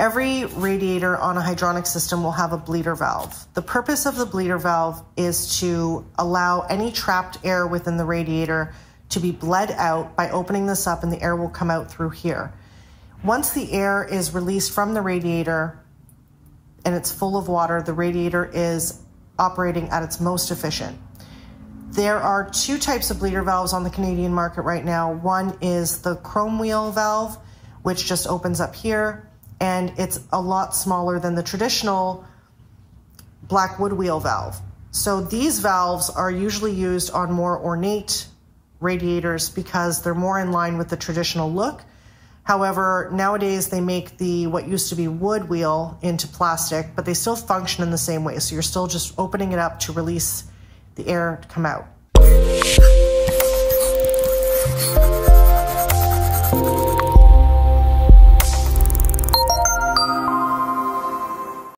Every radiator on a hydronic system will have a bleeder valve. The purpose of the bleeder valve is to allow any trapped air within the radiator to be bled out by opening this up and the air will come out through here. Once the air is released from the radiator and it's full of water, the radiator is operating at its most efficient. There are two types of bleeder valves on the Canadian market right now. One is the chrome wheel valve, which just opens up here, and it's a lot smaller than the traditional black wood wheel valve. So these valves are usually used on more ornate radiators because they're more in line with the traditional look. However, nowadays they make the what used to be wood wheel into plastic, but they still function in the same way. So you're still just opening it up to release the air to come out.